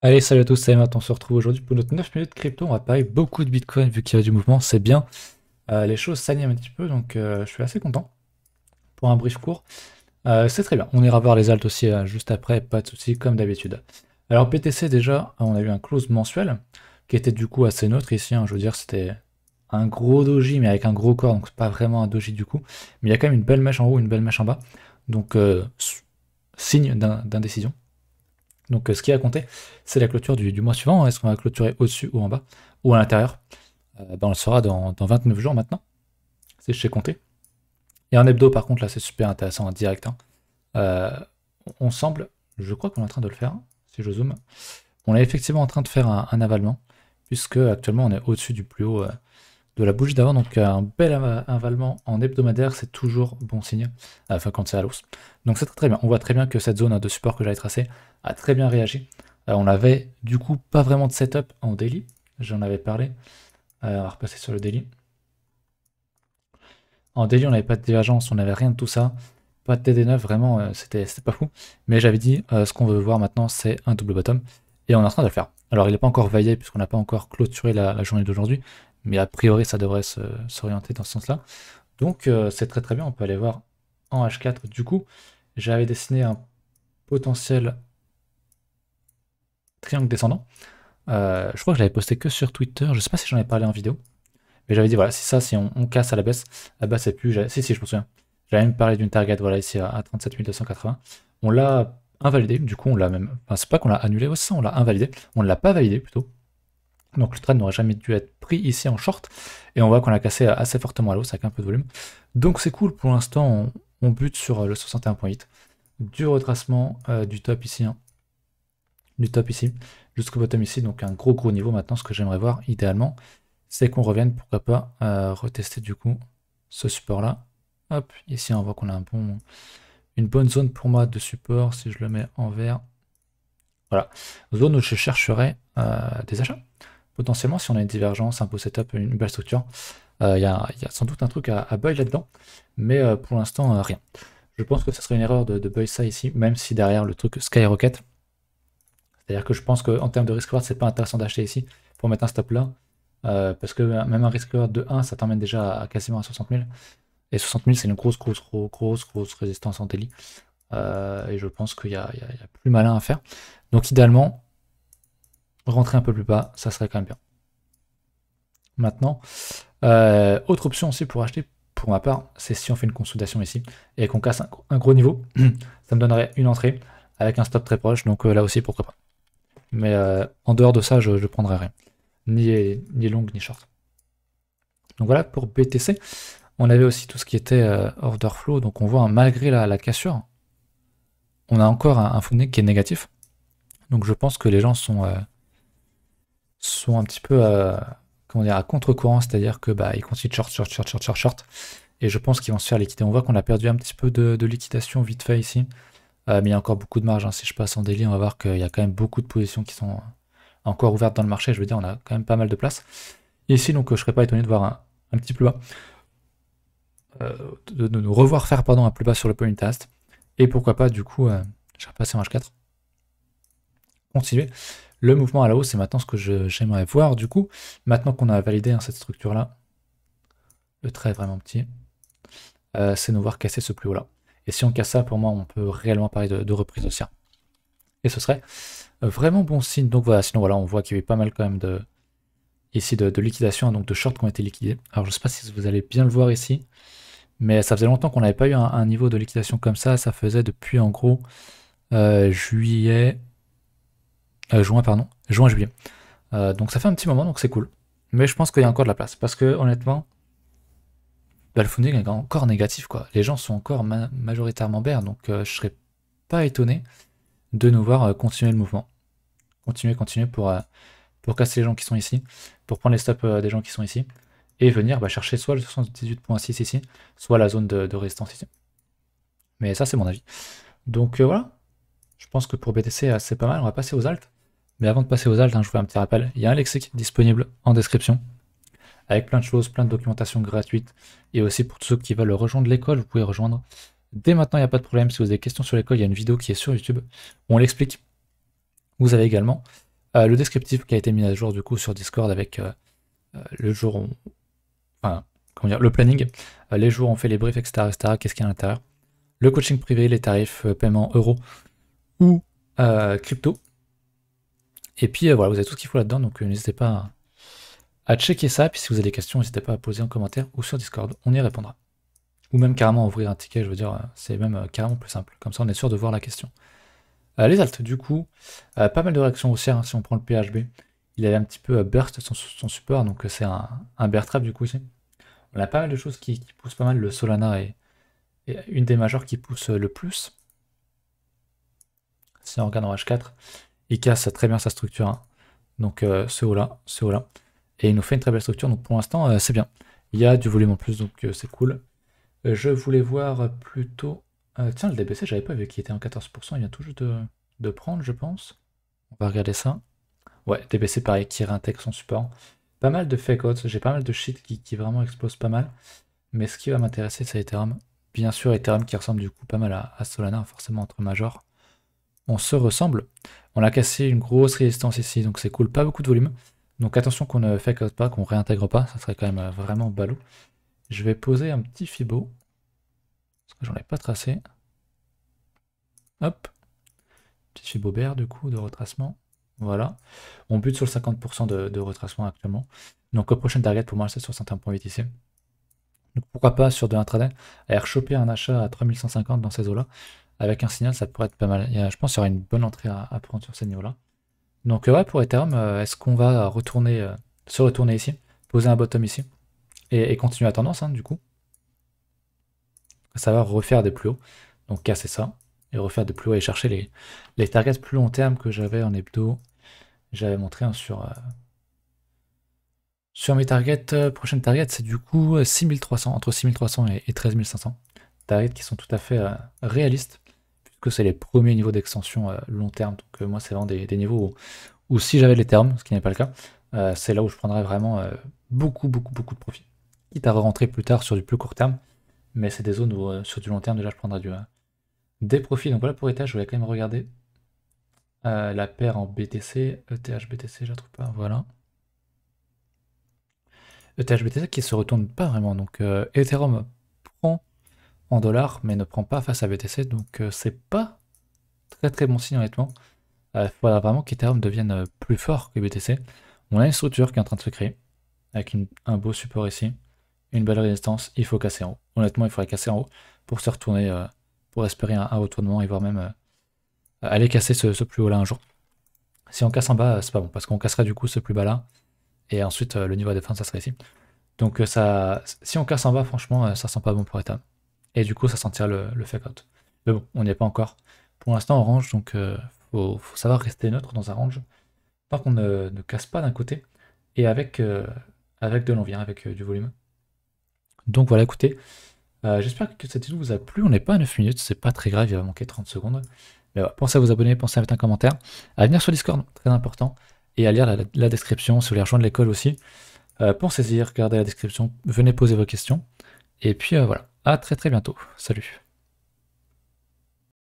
Allez, salut à tous, c'est Matt, on se retrouve aujourd'hui pour notre 9 minutes crypto. On va parler beaucoup de Bitcoin vu qu'il y a du mouvement, c'est bien. Euh, les choses s'animent un petit peu, donc euh, je suis assez content pour un brief court. Euh, c'est très bien, on ira voir les alts aussi juste après, pas de soucis, comme d'habitude. Alors BTC déjà, on a eu un close mensuel qui était du coup assez neutre ici, hein, je veux dire c'était un gros doji mais avec un gros corps, donc pas vraiment un doji du coup. Mais il y a quand même une belle mèche en haut, une belle mèche en bas, donc signe d'indécision. Donc euh, ce qui a compté, c'est la clôture du, mois suivant. Est-ce qu'on va clôturer au-dessus ou en bas ou à l'intérieur? Euh, ben, On le saura dans, 29 jours maintenant. C'est chez compté. Et en hebdo, par contre, là, c'est super intéressant en direct. Hein. Euh, on semble, je crois qu'on est en train de le faire, si je zoome. On est effectivement en train de faire un, avalement, puisque actuellement on est au-dessus du plus haut de la bougie d'avant. Donc un bel avalement en hebdomadaire, c'est toujours bon signe, enfin quand c'est à l'os. Donc c'est très, très bien. On voit très bien que cette zone de support que j'avais tracée a très bien réagi. Euh, on avait du coup pas vraiment de setup en daily, j'en avais parlé. Euh, on va repasser sur le daily. En daily, on n'avait pas de divergence, on n'avait rien de tout ça. Pas de TD9, vraiment, euh, c'était pas fou. Mais j'avais dit, ce qu'on veut voir maintenant, c'est un double bottom. Et on est en train de le faire. Alors, il n'est pas encore veillé, puisqu'on n'a pas encore clôturé la, journée d'aujourd'hui. Mais a priori, ça devrait s'orienter dans ce sens-là. Donc, c'est très très bien. On peut aller voir en H4. Du coup, j'avais dessiné un potentiel triangle descendant. Euh, je crois que je l'avais posté que sur Twitter, je sais pas si j'en ai parlé en vidéo. Mais j'avais dit voilà, si ça, si on, casse à la baisse, la baisse c'est plus. Si, si, je me souviens. J'avais même parlé d'une target, voilà, ici à, 37 280. On l'a invalidé, du coup on l'a même. Enfin, c'est pas qu'on l'a annulé, ça, on l'a invalidé. On ne l'a pas validé plutôt. Donc le trade n'aurait jamais dû être pris ici en short. Et on voit qu'on l'a cassé assez fortement à l'eau, avec un peu de volume. Donc c'est cool, pour l'instant on, bute sur le 61.8. Du retracement euh, du top ici, hein, du top ici jusqu'au bottom ici, donc un gros gros niveau. Maintenant, ce que j'aimerais voir idéalement, c'est qu'on revienne, pourquoi pas, euh, retester du coup ce support-là. Hop, ici on voit qu'on a un bon, une bonne zone pour moi de support, si je le mets en vert. Voilà, zone où je chercherai euh, des achats. Potentiellement, si on a une divergence, un beau setup, une belle structure, euh, il y, a sans doute un truc à, à buy là-dedans, mais pour l'instant, rien. Je pense que ce serait une erreur de, de buy ça ici, même si derrière le truc skyrocket, c'est-à-dire que je pense qu'en termes de risk reward, c'est pas intéressant d'acheter ici pour mettre un stop là. Euh, parce que même un risk reward de 1, ça t'emmène déjà à quasiment à 60 000. Et 60 000, c'est une grosse, grosse, grosse, grosse, résistance en. Euh, et je pense qu'il y, a plus malin à faire. Donc idéalement, rentrer un peu plus bas, ça serait quand même bien. Maintenant, euh, autre option aussi pour acheter, pour ma part, c'est si on fait une consolidation ici et qu'on casse un, gros niveau, ça me donnerait une entrée avec un stop très proche. Donc là aussi, pourquoi pas. Mais euh, en dehors de ça, je ne prendrai rien. Ni, ni long, ni short. Donc voilà pour BTC. On avait aussi tout ce qui était euh, order flow. Donc on voit, hein, malgré la, cassure, on a encore un, un qui est négatif. Donc je pense que les gens sont, euh, sont un petit peu comment dire, à contre-courant, c'est-à-dire que bah, ils continuent short, short, short, short, short, short. Et je pense qu'ils vont se faire liquider. On voit qu'on a perdu un petit peu de, liquidation vite fait ici. Euh, mais il y a encore beaucoup de marge. Hein. Si je passe en daily, on va voir qu'il y a quand même beaucoup de positions qui sont encore ouvertes dans le marché. Je veux dire, on a quand même pas mal de place. ici, donc, je serais pas étonné de voir un, petit plus bas. Euh, de, nous revoir faire pardon, un plus bas sur le point test. Et pourquoi pas, du coup, euh, je vais repasser en H4. Continuer. Le mouvement à la hausse, c'est maintenant ce que j'aimerais voir. Du coup, maintenant qu'on a validé hein, cette structure-là, le trait vraiment petit, c'est nous voir casser ce plus haut-là. Et si on casse ça, pour moi, on peut réellement parler de, reprise haussière. Et ce serait euh, vraiment bon signe. Donc voilà, sinon voilà, on voit qu'il y a pas mal quand même de ici de, liquidation, donc de shorts qui ont été liquidés. Alors je ne sais pas si vous allez bien le voir ici, mais ça faisait longtemps qu'on n'avait pas eu un, niveau de liquidation comme ça. Ça faisait depuis en gros euh, juillet, euh, juin pardon, juin juillet. donc ça fait un petit moment, donc c'est cool. Mais je pense qu'il y a encore de la place parce que honnêtement, le funding est encore négatif. Quoi. Les gens sont encore majoritairement bear, donc euh, je serais pas étonné de nous voir euh, continuer le mouvement. Continuer, continuer pour, euh, pour casser les gens qui sont ici, pour prendre les stops des gens qui sont ici, et venir bah, chercher soit le 78.6 ici, soit la zone de, résistance ici. Mais ça, c'est mon avis. Donc voilà, je pense que pour BTC, c'est pas mal. On va passer aux alts. Mais avant de passer aux alts, hein, je vous fais un petit rappel. Il y a un lexique disponible en description avec plein de choses, plein de documentation gratuite. Et aussi pour tous ceux qui veulent rejoindre l'école, vous pouvez rejoindre dès maintenant, il n'y a pas de problème. Si vous avez des questions sur l'école, il y a une vidéo qui est sur YouTube où on l'explique. Vous avez également le descriptif qui a été mis à jour du coup sur Discord avec le jour, enfin, comment dire, le planning, les jours où on fait les briefs, etc.. Qu'est-ce qu'il y a à l'intérieur? Le coaching privé, les tarifs, paiement euro ou crypto. Et puis voilà, vous avez tout ce qu'il faut là-dedans, donc n'hésitez pas à, checker ça. Puis si vous avez des questions, n'hésitez pas à poser en commentaire ou sur Discord, on y répondra. Ou même carrément ouvrir un ticket, je veux dire, c'est même carrément plus simple. Comme ça, on est sûr de voir la question. les alts, du coup, pas mal de réactions haussières hein, si on prend le PHB il avait un petit peu burst son, support, donc c'est un, bear trap du coup ici. On a pas mal de choses qui, poussent pas mal, le Solana est, une des majeures qui pousse le plus. Si on regarde en H4, il casse très bien sa structure, hein. donc euh, ce haut-là, ce haut-là, et il nous fait une très belle structure, donc pour l'instant euh, c'est bien. Il y a du volume en plus, donc euh, c'est cool. je voulais voir plutôt... tiens, le DBC, j'avais pas vu qu'il était en 14%, il vient tout juste de, prendre, je pense. On va regarder ça. Ouais, DBC pareil, qui réintègre son support. Pas mal de fake outs, j'ai pas mal de shit qui, vraiment explosent pas mal. Mais ce qui va m'intéresser, c'est Ethereum. Bien sûr, Ethereum qui ressemble du coup pas mal à, Solana, forcément entre majors. On se ressemble. On a cassé une grosse résistance ici, donc c'est cool, pas beaucoup de volume. Donc attention qu'on ne out pas, qu'on réintègre pas, ça serait quand même vraiment ballot. Je vais poser un petit Fibo, parce que j'en ai pas tracé. Hop, petit Fibo BR du coup de retracement. Voilà. On bute sur le 50% de, retracement actuellement. Donc, au prochain target, pour moi, c'est 61.8 ici. Donc, pourquoi pas sur de l'intraday, aller choper un achat à 3150 dans ces eaux-là. Avec un signal, ça pourrait être pas mal. je pense qu'il y aura une bonne entrée à, prendre sur ces niveaux-là. Donc, ouais, pour Ethereum, euh, est-ce qu'on va retourner, euh, se retourner ici, poser un bottom ici, et, continuer la tendance, hein, du coup? Ça va refaire des plus hauts. Donc, casser ça et refaire des plus hauts et chercher les, les targets plus long terme que j'avais en hebdo j'avais montré sur, euh, sur mes targets. Euh, prochaine target, c'est du coup 6300, euh, entre 6300 et, et 13500. Targets qui sont tout à fait réalistes, puisque c'est les premiers niveaux d'extension long terme. Donc moi, c'est vraiment des, niveaux où, si j'avais les termes, ce qui n'est pas le cas, c'est là où je prendrais vraiment beaucoup, beaucoup, beaucoup de profit. Quitte à rentrer plus tard sur du plus court terme, mais c'est des zones où sur du long terme, déjà, je prendrais des profits. Donc voilà pour étage, je voulais quand même regarder euh, la paire en BTC, ETH BTC, je la trouve pas, voilà. ETH BTC qui se retourne pas vraiment, donc euh, Ethereum prend en dollars, mais ne prend pas face à BTC, donc euh, c'est pas très très bon signe honnêtement. Il faudra vraiment qu'Ethereum devienne plus fort que BTC. On a une structure qui est en train de se créer, avec un beau support ici, une belle résistance, il faut casser en haut. Honnêtement, il faudrait casser en haut pour se retourner, pour espérer un, un retournement et voir même aller casser ce, plus haut là un jour. Si on casse en bas, c'est pas bon, parce qu'on casserait du coup ce plus bas là, et ensuite euh, le niveau de défense ça serait ici. Donc euh, ça, si on casse en bas, franchement, euh, ça sent pas bon pour Ethan. Et du coup, ça sentira le, le fake out. Mais bon, on n'y est pas encore. Pour l'instant, orange, donc faut, faut, savoir rester neutre dans un range. Tant qu'on ne, casse pas d'un côté, et avec, avec de l'envie, avec du volume. Donc voilà, écoutez, j'espère que cette vidéo vous a plu. On n'est pas à 9 minutes, c'est pas très grave, il va manquer 30 secondes pensez à vous abonner, pensez à mettre un commentaire, à venir sur Discord, très important, et à lire la, description si vous voulez rejoindre l'école aussi. Euh, pensez-y, regardez la description, venez poser vos questions. Et puis euh, voilà, à très très bientôt. Salut